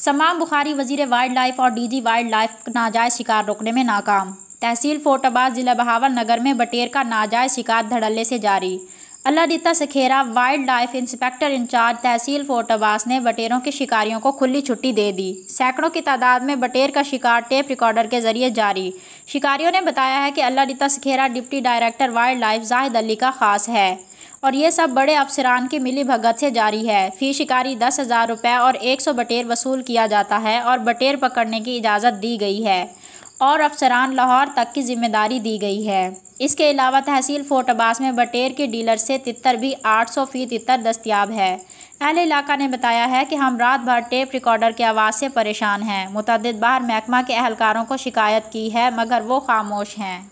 समाम बुखारी वज़ीर wildlife और DG wildlife नाजायज़ शिकार रोकने में नाकाम। तहसील फोर्टाबाद ज़िला बहावल नगर में बटेर का नाजायज़ शिकार धड़ल्ले से जारी। Allah Sakhera wildlife inspector incharge तहसील फोर्टाबास ने बटेरों के शिकारियों को खुली छुट्टी दे दी। सैकड़ों की तादाद में बटेर का शिकार टेप रिकॉर्डर के ज़रिए जारी। शिकारियों ने बताया है कि Allah Sakhera deputy director wildlife Zahid Ali का खास है। और ये सब बड़े अफसरान की मिली भगत से जारी है। फ़ी शिकारी दस हज़ार रुपये और एक सौ बटेर वसूल किया जाता है और बटेर पकड़ने की इजाज़त दी गई है और अफसरान लाहौर तक की ज़िम्मेदारी दी गई है। इसके अलावा तहसील फोर्ट अब्बास में बटेर के डीलर से तितर भी आठ सौ फ़ी तितर दस्तियाब है। अहल इलाका ने बताया है कि हम रात भर टेप रिकॉर्डर की आवाज़ से परेशान हैं। मुतद बाहर महकमा के अहलकारों को शिकायत की है, मगर वो खामोश हैं।